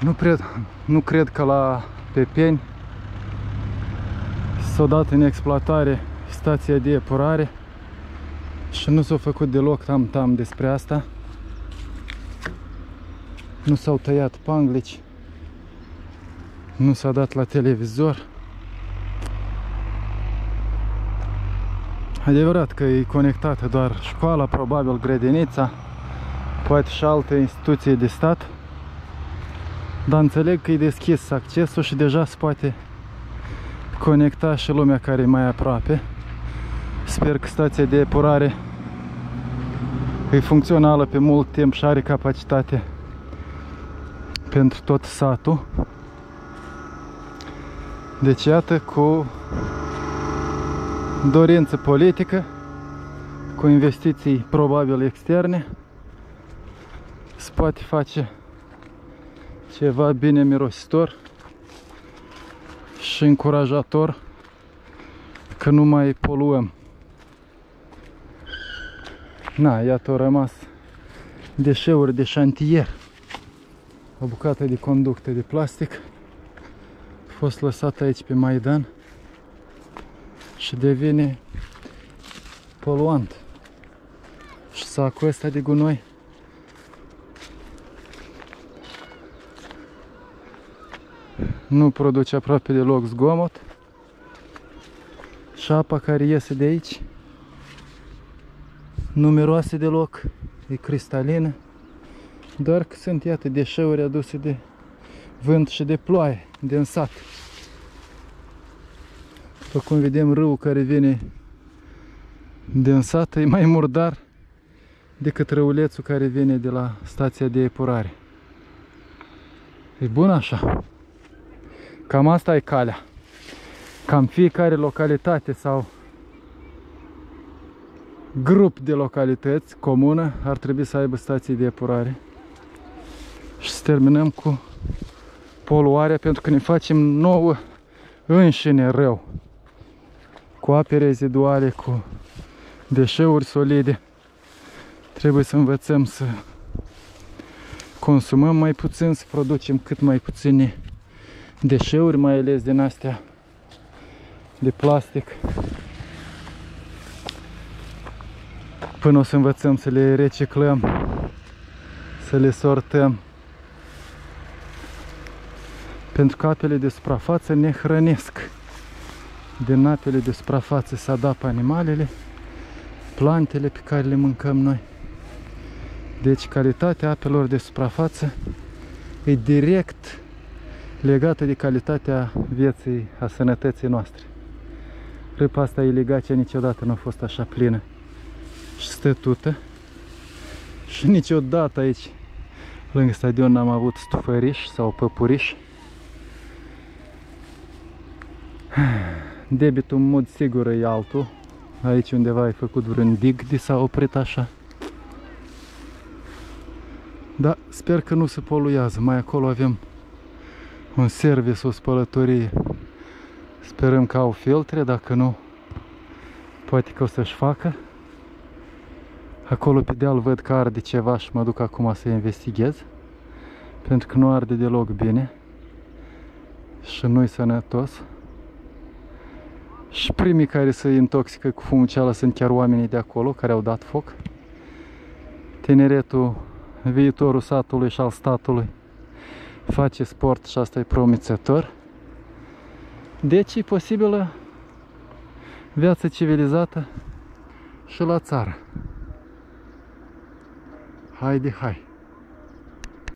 Nu cred, nu cred că la Pepeni s-a dat în exploatare stația de epurare și nu s-a făcut deloc tam-tam despre asta. Nu s-au tăiat panglici, nu s-a dat la televizor. Adevărat că e conectată doar școala, probabil grădinița, poate și alte instituții de stat. Dar înțeleg că e deschis accesul și deja se poate conecta și lumea care e mai aproape. Sper că stația de epurare e funcțională pe mult timp și are capacitate pentru tot satul. Deci iată cu dorință politică, cu investiții probabil externe, se poate face ceva bine mirositor și încurajator că nu mai poluăm. Na, iată au rămas deșeuri de șantier. O bucată de conducte de plastic a fost lăsată aici pe Maidan și devine poluant. Și sacul ăsta de gunoi nu produce aproape deloc zgomot și apa care iese de aici nu miroase deloc, e cristalină, doar că sunt, iată, deșeuri aduse de vânt și de ploaie din sat. După cum vedem, râul care vine din sat e mai murdar decât râulețul care vine de la stația de epurare. E bun așa. Cam asta e calea. Cam fiecare localitate sau grup de localități comună ar trebui să aibă stații de epurare. Și să terminăm cu poluarea pentru că ne facem nouă înșine rău. Cu ape reziduale, cu deșeuri solide. Trebuie să învățăm să consumăm mai puțin, să producem cât mai puține deșeuri, mai ales din astea de plastic. Până o să învățăm să le reciclăm, să le sortăm. Pentru că apele de suprafață ne hrănesc. Din apele de suprafață se adapă animalele, plantele pe care le mâncăm noi. Deci calitatea apelor de suprafață e direct legată de calitatea vieții, a sănătății noastre. Râpa asta iligacea niciodată nu a fost așa plină și stătută. Și niciodată aici, lângă stadion, n-am avut stufăriș sau păpuriș. Debitul, în mod sigur, e altul. Aici undeva ai făcut vreun dig de s-a oprit așa. Da, sper că nu se poluează. Mai acolo avem un service, o spălătorie. Sperăm că au filtre, dacă nu, poate că o să-și facă. Acolo pe deal văd că arde ceva și mă duc acum să investighez. Pentru că nu arde deloc bine. Și nu-i sănătos. Și primii care se intoxică cu fumul ceala sunt chiar oamenii de acolo care au dat foc. Tineretul, viitorul satului și al statului face sport și asta e promițător. Deci e posibilă viața civilizată și la țară. Haide, hai!